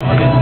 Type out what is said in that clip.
Okay.